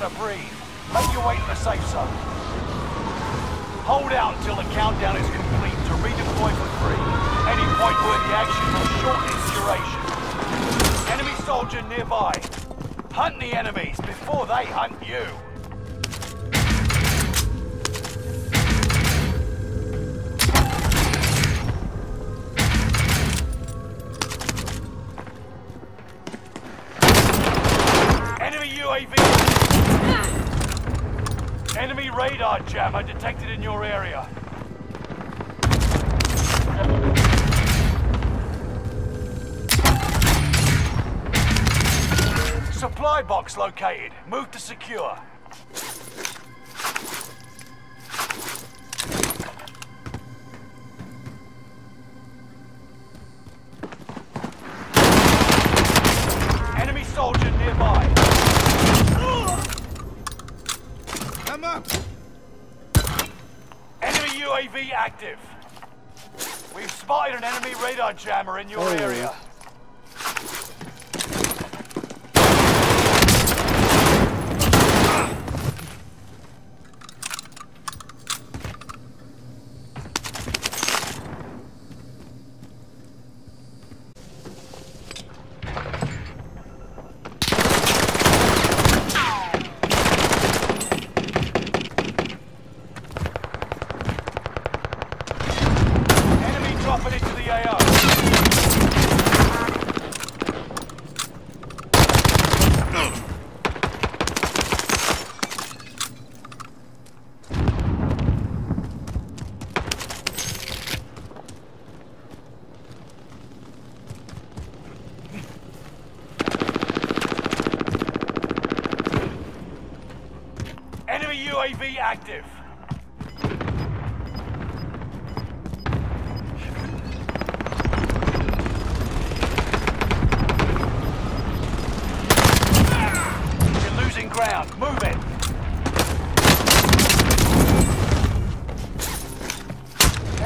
want to breathe, make your way to the safe zone. Hold out until the countdown is complete to redeploy for free. Any point-worthy action will shorten its duration. Enemy soldier nearby. Hunt the enemies before they hunt you. Enemy UAV. Radar jammer detected in your area. Supply box located. Move to secure. UAV active. We've spotted an enemy radar jammer in your Oh. area. Enemy dropping into the AO. Enemy UAV active. You're losing ground. Move it.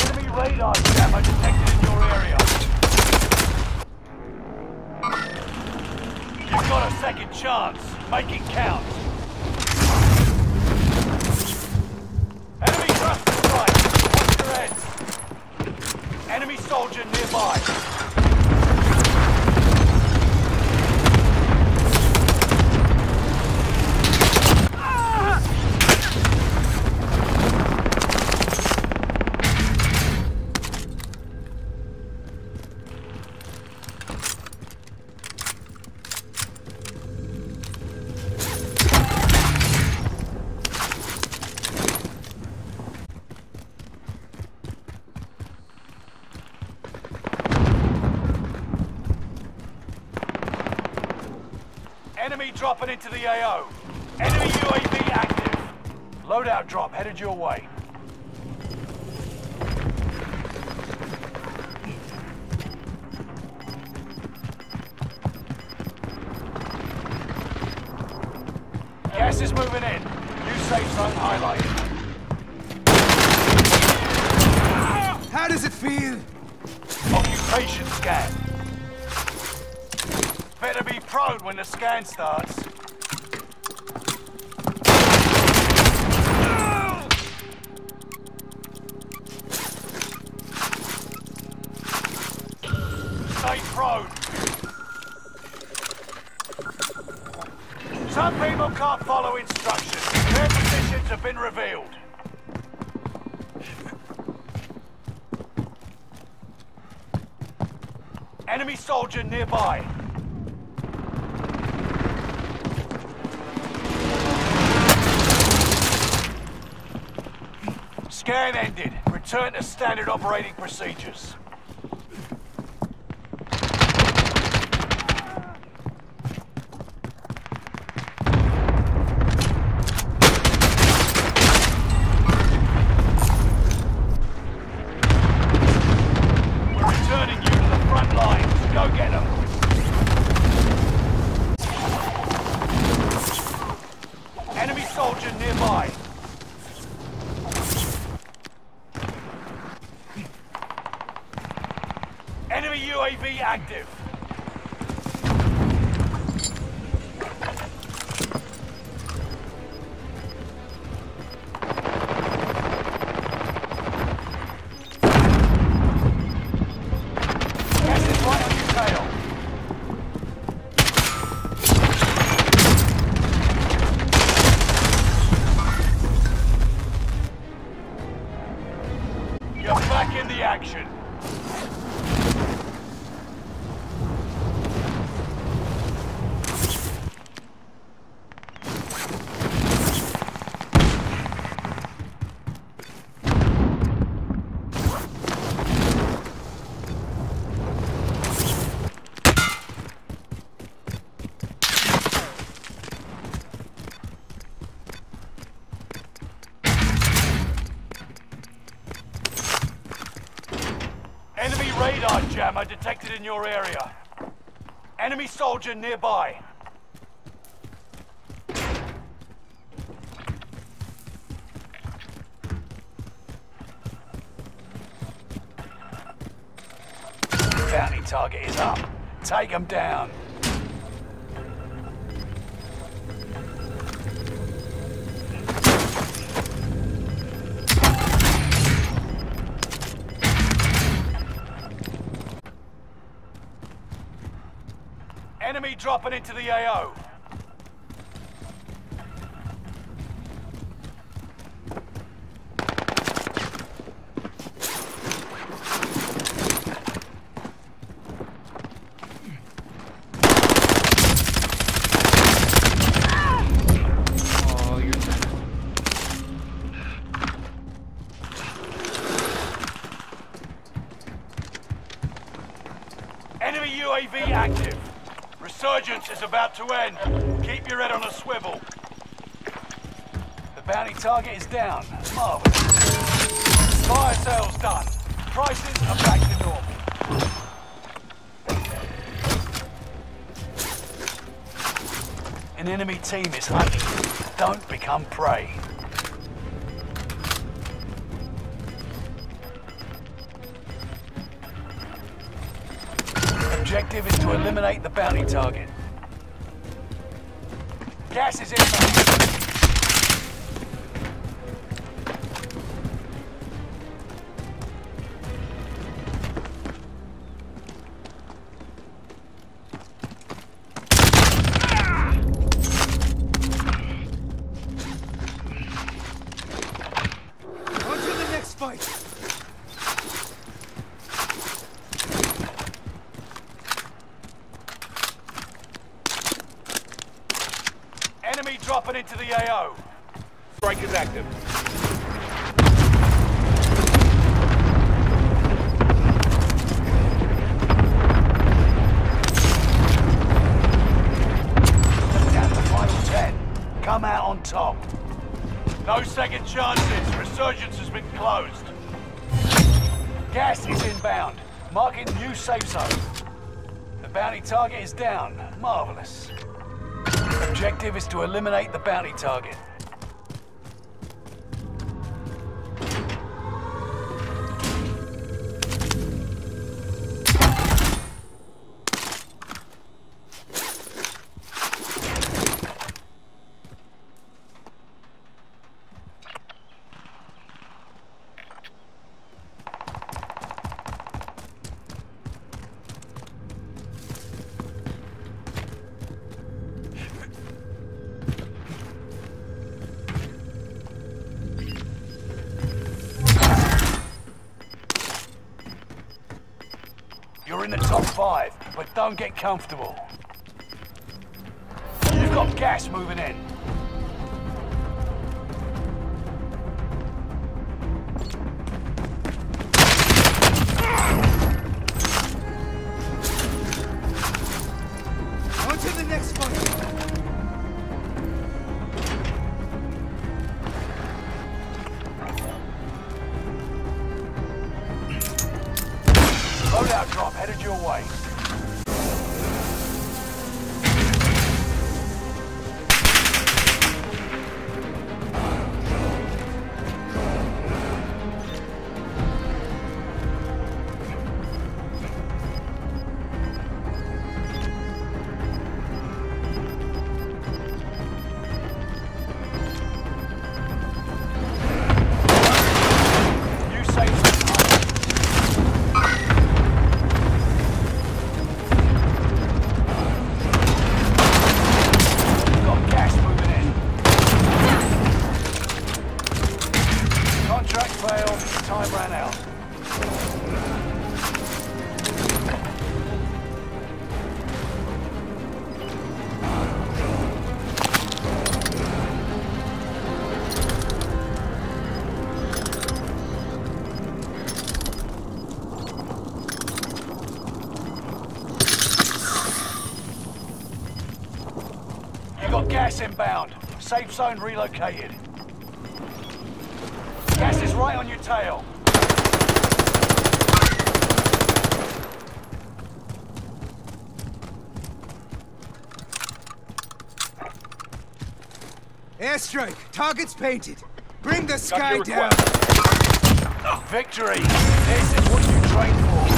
Enemy radar jammer detected in your area. You've got a second chance. Make it count. Enemy dropping into the AO. Enemy UAV active. Loadout drop headed your way. Gas is moving in. New safe zone highlighted. How does it feel? Occupation scan. Better be prone when the scan starts. Stay prone. Some people can't follow instructions. Their positions have been revealed. Enemy soldier nearby. Scan ended. Return to standard operating procedures. We're returning you to the front lines. Go get them. Enemy soldier nearby. Enemy UAV active. Enemy radar jammer detected in your area. Enemy soldier nearby. Bounty target is up. Take him down. Dropping into the AO. Enemy UAV active. Resurgence is about to end. Keep your head on a swivel. The bounty target is down. Marvelous. Fire sales done. Prices are back to normal. An enemy team is hunting. Don't become prey. Objective is to eliminate the bounty target. Gas is inbound. Dropping into the AO. Strike is active. Down to final 10. Come out on top. No second chances. Resurgence has been closed. Gas is inbound. Marking new safe zone. The bounty target is down. Marvelous. Objective is to eliminate the bounty target. You're in the top five, but don't get comfortable. You've got gas moving in. Your way. time ran out. Got gas inbound. Safe zone relocated. Gas is right on your tail. Airstrike. Target's painted. Bring the sky down. Victory. This is what you trained for.